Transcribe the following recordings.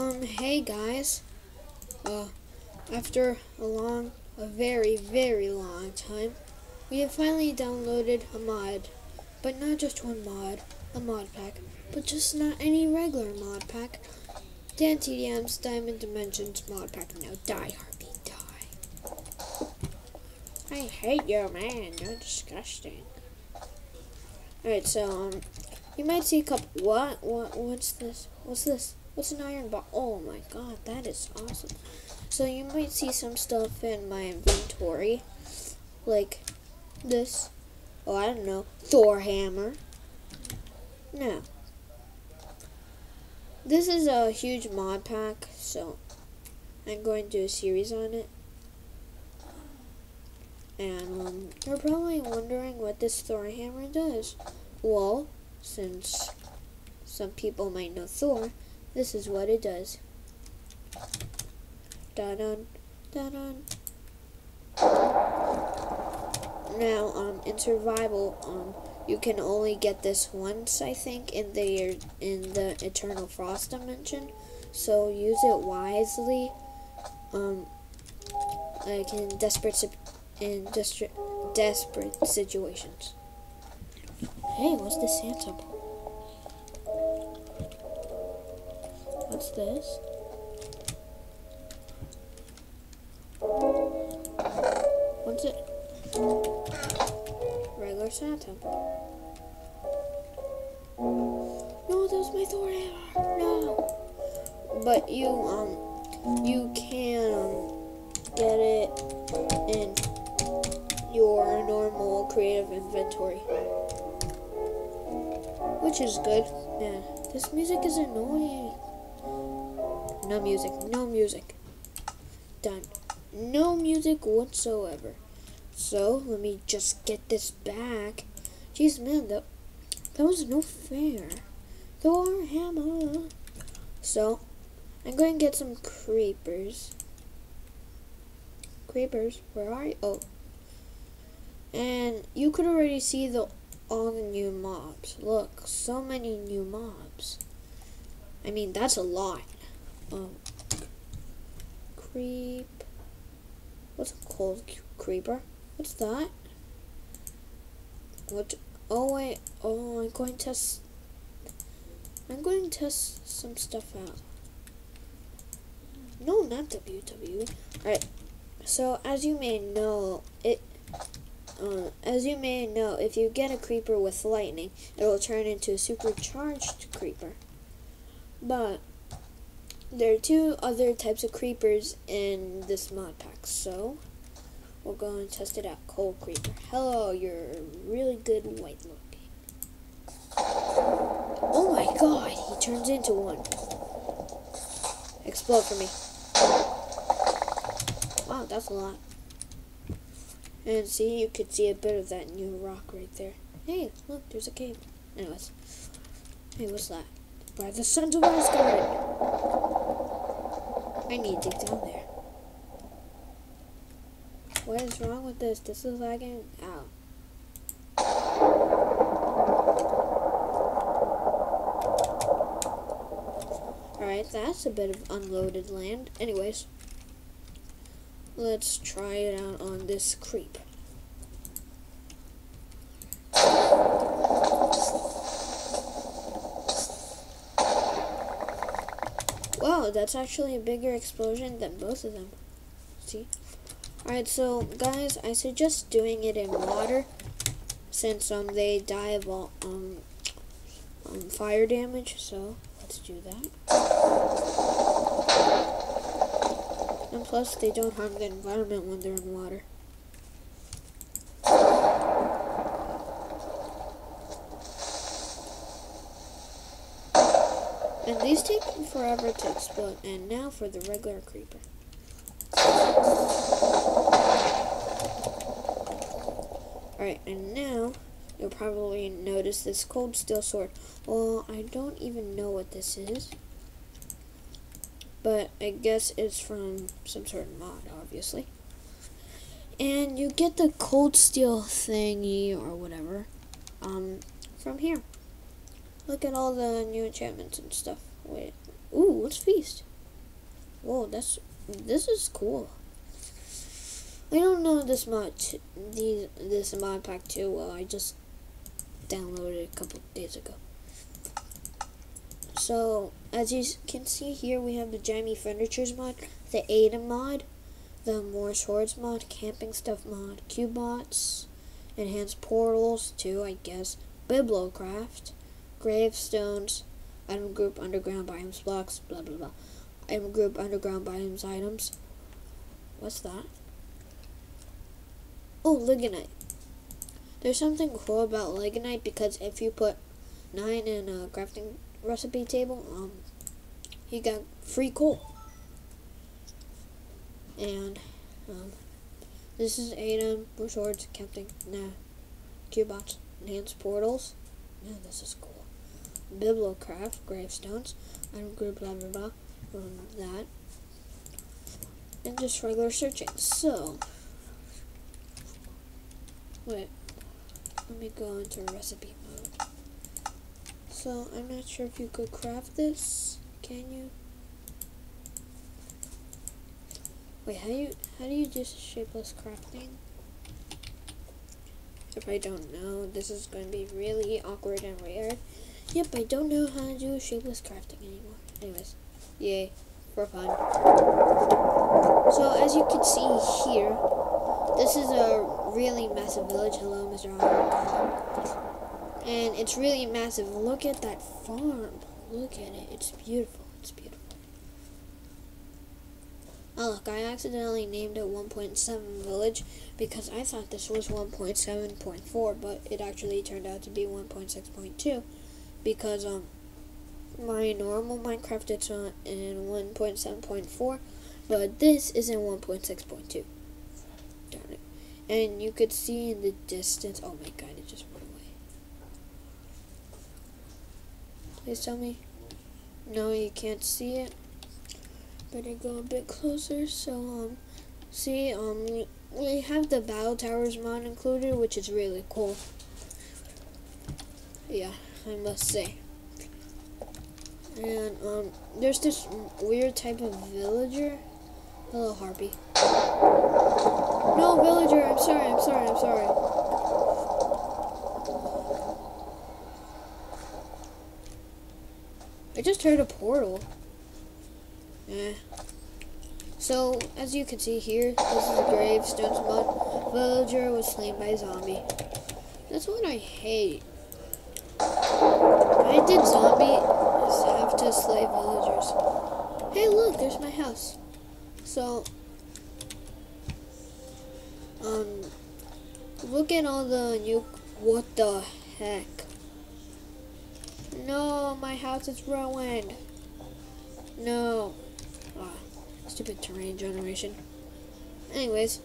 Um, hey guys. Uh, after a long, a very, very long time, we have finally downloaded a mod. But not just one mod, a mod pack, but just not any regular mod pack. DanTDM's Diamond Dimensions mod pack. Now die, Harvey, die. I hate you, man. You're disgusting. Alright, so, um, you might see a couple. What? What? What's this? What's this? What's an iron bar? Oh my god, that is awesome. So you might see some stuff in my inventory, like this. Oh, I don't know, Thor hammer. No. This is a huge mod pack, so I'm going to do a series on it. And um, you're probably wondering what this Thor hammer does. Well, since some people might know Thor, this is what it does. Da-dun, da-dun. Now, um, in survival, um, you can only get this once, I think, in the in the Eternal Frost dimension. So use it wisely. Um, like in desperate in desperate desperate situations. Hey, what's the Santa? What's this? What's it? Regular Santa. No, that was my Thor hammer. No. But you um you can um, get it in your normal creative inventory. Which is good. Yeah. This music is annoying. No music. No music. Done. No music whatsoever. So, let me just get this back. Jeez, man, that, that was no fair. Thor hammer. So, I'm going to get some creepers. Creepers, where are you? Oh. And you could already see the all the new mobs. Look, so many new mobs. I mean, that's a lot. Um, creep. What's a cold creeper? What's that? What? Oh wait. Oh, I'm going to test. I'm going to test some stuff out. No, not WWE. Alright. So, as you may know, it uh, as you may know, if you get a creeper with lightning, it will turn into a supercharged creeper. But there are two other types of creepers in this mod pack, so we'll go and test it out. Cold creeper. Hello, you're really good white looking. Oh my god, he turns into one. Explode for me. Wow, that's a lot. And see, you could see a bit of that new rock right there. Hey, look, there's a cave. Anyways. Hey, what's that? By the Sons of Asgard! I need to dig down there. What is wrong with this? This is lagging out. Alright, that's a bit of unloaded land. Anyways. Let's try it out on this creep. That's actually a bigger explosion than both of them. See? Alright, so guys, I suggest doing it in water since um they die of all, um, um fire damage, so let's do that. And plus, they don't harm the environment when they're in water. And these take forever to explode. And now for the regular creeper. Alright, and now you'll probably notice this cold steel sword. Well, I don't even know what this is but I guess it's from some sort of mod, obviously. And you get the cold steel thingy or whatever um, from here. Look at all the new enchantments and stuff. Wait, ooh, what's feast? Whoa, that's this is cool. I don't know this much these this mod pack too well. I just downloaded it a couple days ago. So as you can see here, we have the Jammy Furnitures mod, the Ada mod, the More Swords mod, Camping Stuff mod, Cubots, Enhanced Portals too, I guess, Bibliocraft, Gravestones, Item Group Underground Biomes Blocks, blah blah blah. Item Group Underground Biomes Items. What's that? Oh, Lignite. There's something cool about Lignite because if you put 9 in a crafting recipe table, um, you got free coal. And, um, this is Adam, swords, Captain, nah, Cubots, enhanced portals. Man, this is cool. Bibliocraft, gravestones, item group, blah blah blah, um, that. And just regular searching. So, wait, let me go into recipe mode. So, I'm not sure if you could craft this. Can you? Wait, how do you how do you do shapeless crafting? If I don't know, this is going to be really awkward and weird. Yep, I don't know how to do shapeless crafting anymore. Anyways, yay, for fun. So as you can see here, this is a really massive village. Hello, Mr. Howard. And it's really massive. Look at that farm. Look at it. It's beautiful. It's beautiful. Oh look, I accidentally named it 1.7 village because I thought this was 1.7.4, but it actually turned out to be 1.6.2 because um my normal Minecraft it's on in 1.7.4, but this is in 1.6.2. Darn it. And you could see in the distance, oh my god, it just went away. Please tell me. No, you can't see it. Better go a bit closer. So, um, see, um, we have the Battle Towers mod included, which is really cool. Yeah, I must say. And, um, there's this weird type of villager. Hello, Harpy. No, villager, I'm sorry, I'm sorry, I'm sorry. I just heard a portal. Eh. So, as you can see here, this is a gravestones mod. Villager was slain by a zombie. That's what I hate. Why did zombies have to slay villagers? Hey, look, there's my house. So, um, look at all the new. What the heck? No, my house is ruined. No. Ah, stupid terrain generation. Anyways,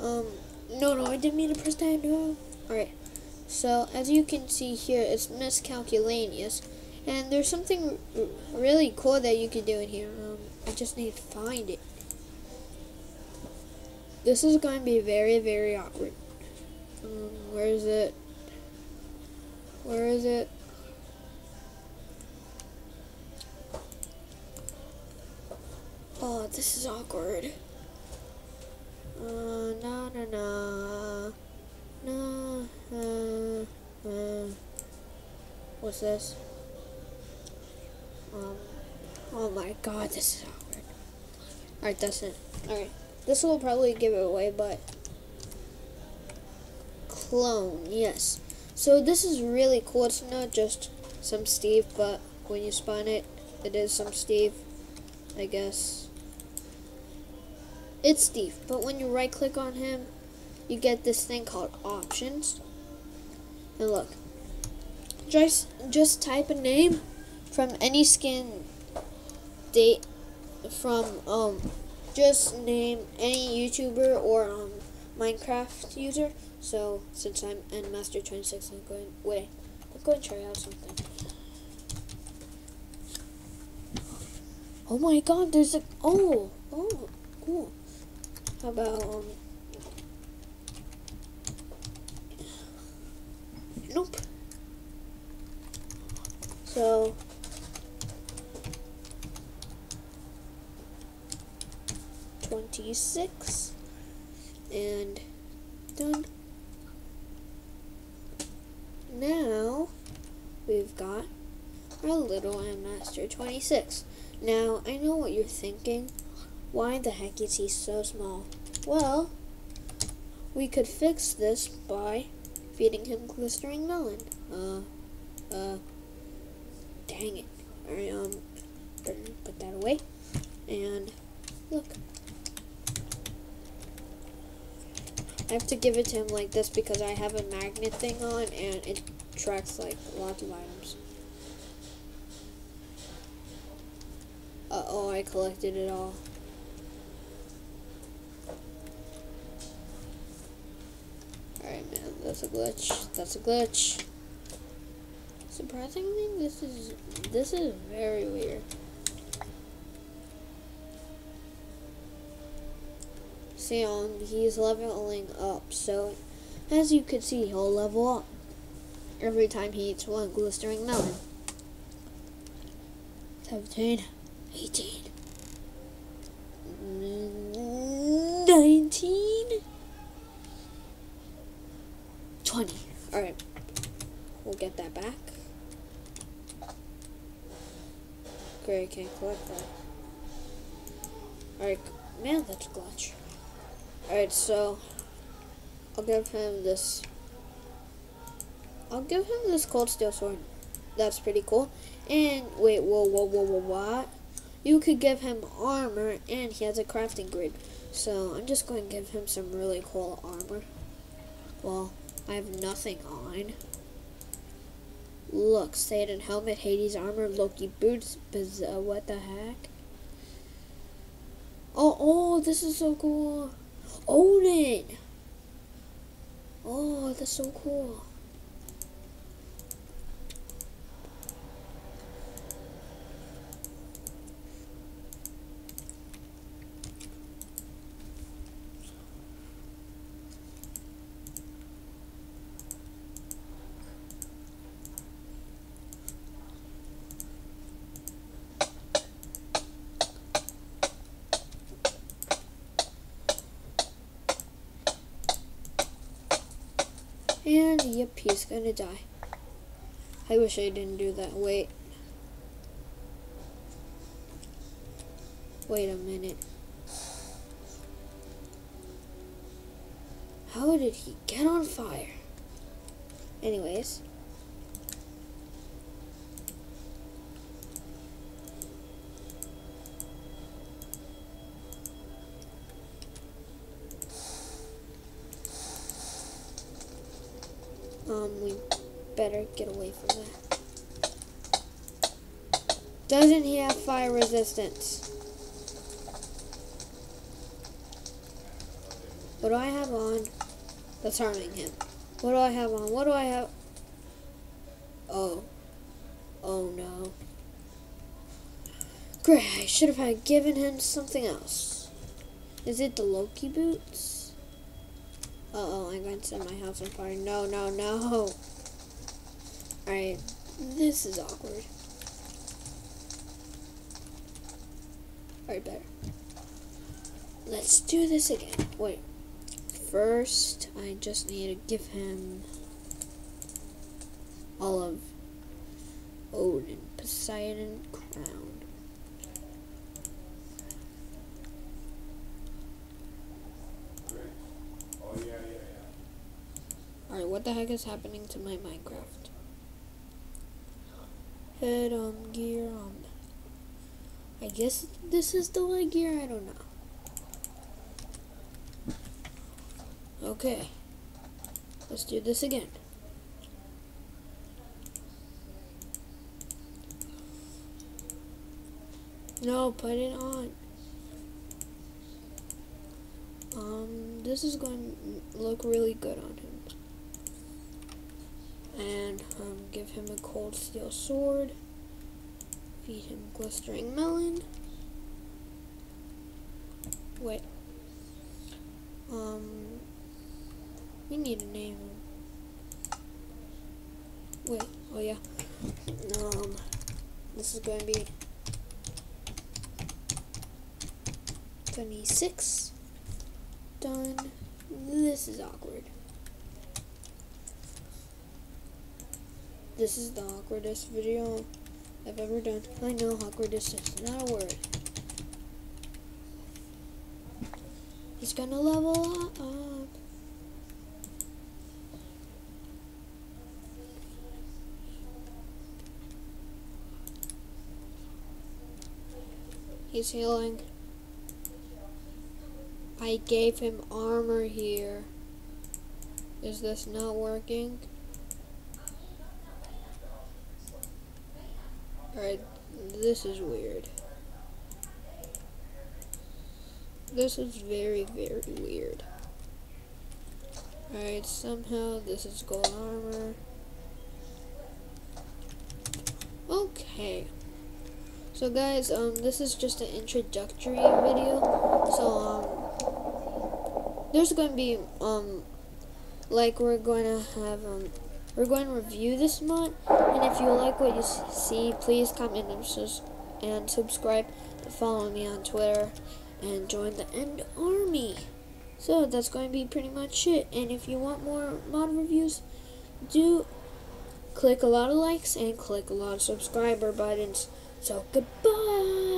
um, no, no, I didn't mean to press that. No. Alright. So, as you can see here, it's Miscalculaneous. And there's something really cool that you can do in here. Um, I just need to find it. This is going to be very, very awkward. Um, where is it? Where is it? Oh, this is awkward. Uh, no, no, no. No, uh, uh. What's this? Um, oh my god, this is awkward. Alright, that's it. Alright. This will probably give it away, but... Clone, yes. So this is really cool. It's not just some Steve, but when you spawn it, it is some Steve, I guess. It's Steve, but when you right click on him, you get this thing called options. And look, just just type a name from any skin date from um just name any YouTuber or um Minecraft user. So since I'm EndMaster 26, I'm going wait, I'm going to try out something. Oh my God! There's a oh oh cool. How about um? So 26 and done. Now we've got our little M Master 26. Now I know what you're thinking. Why the heck is he so small? Well, we could fix this by feeding him glistering melon. Uh, uh, dang it. Alright, um, put that away. And look. I have to give it to him like this because I have a magnet thing on and it tracks like lots of items. Uh oh, I collected it all. Alright man, that's a glitch. That's a glitch. Surprisingly, this is this is very weird. See, on he's leveling up, so as you can see, he'll level up every time he eats one glistering melon. 17, 18, 19, 20. Alright, we'll get that back. Great, I can't collect that. Alright, man, that's a glitch. Alright, so I'll give him this. I'll give him this cold steel sword. That's pretty cool. And wait, whoa, whoa, whoa, whoa, what? You could give him armor, and he has a crafting grid. So I'm just going to give him some really cool armor. Well, I have nothing on. Look, Satan helmet, Hades armor, Loki boots, Biz uh, what the heck? Oh, oh, this is so cool. Own it. Oh, that's so cool. And yep, he's gonna die. I wish I didn't do that. Wait. Wait a minute. How did he get on fire? Anyways. Um, we better get away from that. Doesn't he have fire resistance? What do I have on that's harming him? What do I have on? What do I have? Oh. Oh no. Great, I should have given him something else. Is it the Loki boots? Uh-oh, I'm going to set my house on fire. No, no, no. Alright, this is awkward. Alright, better. Let's do this again. Wait. First, I just need to give him all of Odin, Poseidon, Crown. Oh, Alright, what the heck is happening to my Minecraft? Head on gear on. I guess this is the leg gear, I don't know. Okay. Let's do this again. No, put it on. Um, this is going to look really good on him and um, give him a cold steel sword. Feed him glistering melon. Wait. Um, we need a name. Wait. Oh yeah. Um, this is going to be 26. Done. This is awkward. This is the awkwardest video I've ever done. I know awkwardest is not a word. He's gonna level up. He's healing. I gave him armor here. Is this not working? Alright, this is weird. This is very, very weird. Alright, somehow this is gold armor. Okay. So guys, um, this is just an introductory video. So, um, there's going to be, um, like, we're going to have, um, we're going to review this mod. And if you like what you see, please comment and, sus and subscribe. Follow me on Twitter and join the End Army. So, that's going to be pretty much it. And if you want more mod reviews, do click a lot of likes and click a lot of subscriber buttons. So goodbye.